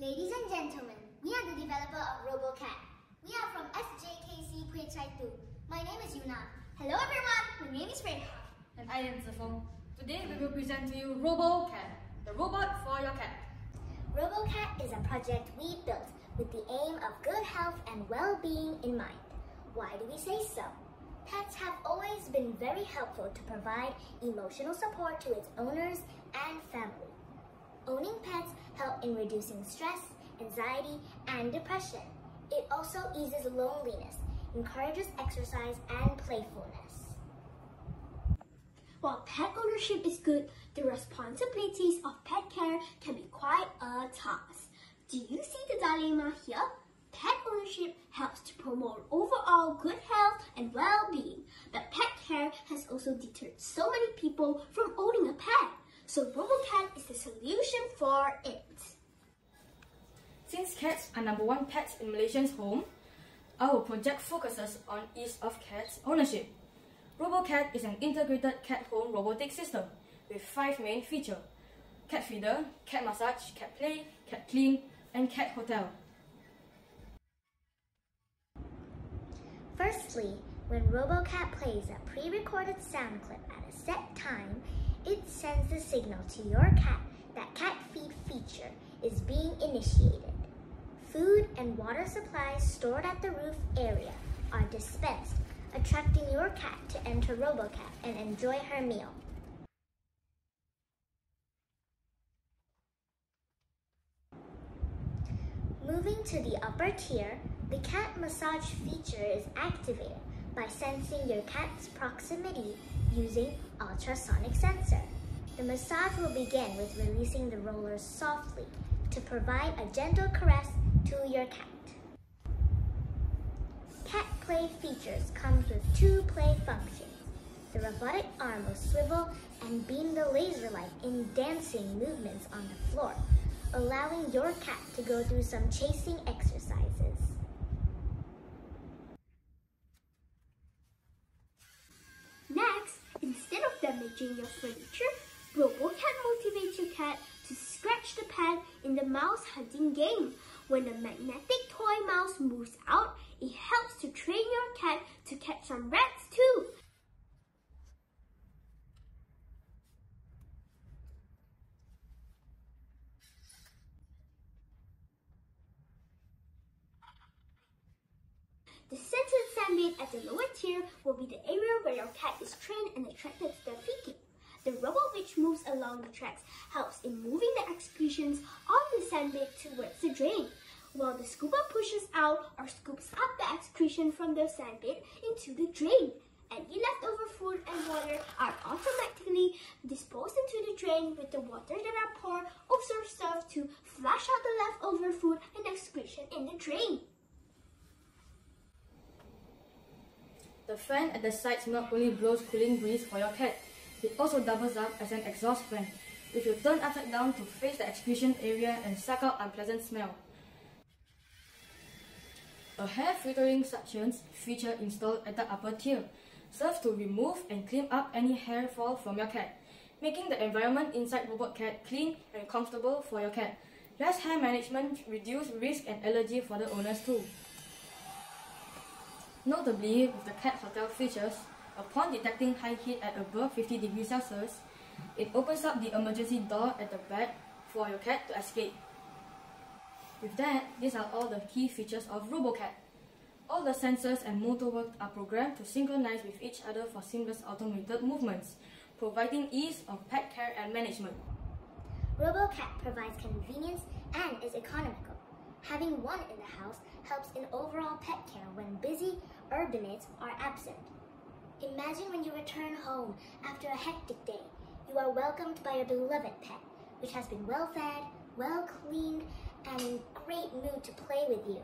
Ladies and gentlemen, we are the developer of RoboCat. We are from SJKC Chai 2. My name is Yu-Na. Hello everyone, my name is Ray Herng. And I am Tze Fung. Today we will present to you RoboCat, the robot for your cat. RoboCat is a project we built with the aim of good health and well-being in mind. Why do we say so? Pets have always been very helpful to provide emotional support to its owners and family. Owning pets help in reducing stress, anxiety, and depression. It also eases loneliness, encourages exercise and playfulness. While pet ownership is good, the responsibilities of pet care can be quite a task. Do you see the dilemma here? Pet ownership helps to promote overall good health and well-being, but pet care has also deterred so many people from owning a pet. So RoboCat is the solution for it. Since cats are number one pets in Malaysians' home, our project focuses on ease of cats ownership. RoboCat is an integrated cat home robotic system with five main features. Cat feeder, cat massage, cat play, cat clean, and cat hotel. Firstly, when RoboCat plays a pre-recorded sound clip at a set time, it sends the signal to your cat that cat feed feature is being initiated. Food and water supplies stored at the roof area are dispensed, attracting your cat to enter RoboCat and enjoy her meal. Moving to the upper tier, the cat massage feature is activated by sensing your cat's proximity using ultrasonic sensor. The massage will begin with releasing the rollers softly to provide a gentle caress to your cat. Cat play features comes with two play functions. The robotic arm will swivel and beam the laser light in dancing movements on the floor, allowing your cat to go through some chasing exercises. Damaging your furniture, RoboCat motivates your cat to scratch the pad in the mouse hunting game. When the magnetic toy mouse moves out, it helps to train your cat to catch some rats too. The at the lower tier will be the area where your cat is trained and attracted to their feeding. The robot which moves along the tracks helps in moving the excretions on the sandbed towards the drain, while the scooper pushes out or scoops up the excretion from the sandbed into the drain. Any leftover food and water are automatically disposed into the drain with the water that are poured also served to flush out the leftover food and excretion in the drain. The fan at the sides not only blows cooling breeze for your cat, it also doubles up as an exhaust fan, which will turn upside down to face the excretion area and suck out unpleasant smell. A hair filtering suction feature installed at the upper tier serves to remove and clean up any hair fall from your cat, making the environment inside Robot Cat clean and comfortable for your cat. Less hair management reduce risk and allergy for the owners too. Notably, with the cat hotel features, upon detecting high heat at above 50 degrees Celsius, it opens up the emergency door at the back for your cat to escape. With that, these are all the key features of RoboCat. All the sensors and motor work are programmed to synchronize with each other for seamless automated movements, providing ease of pet care and management. RoboCat provides convenience and is economical. Having one in the house helps in overall pet care when busy urbanites are absent. Imagine when you return home after a hectic day, you are welcomed by your beloved pet, which has been well fed, well cleaned, and in great mood to play with you.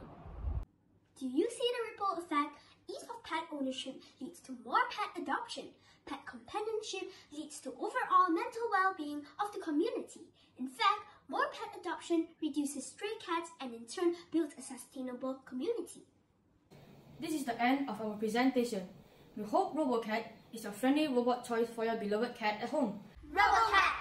Do you see the ripple effect? Ease of pet ownership leads to more pet adoption. Pet companionship leads to overall mental well-being of the community. In fact, more pet adoption reduces stray cats and in turn builds a sustainable community. This is the end of our presentation. We hope RoboCat is a friendly robot choice for your beloved cat at home. RoboCat,